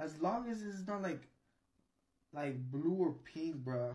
As long as it's not like like blue or pink, bro.